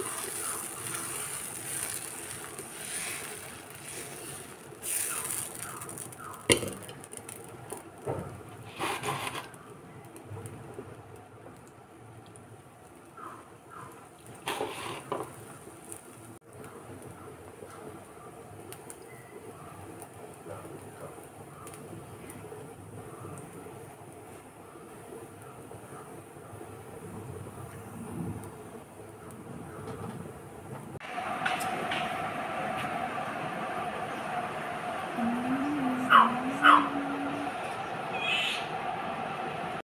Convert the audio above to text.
you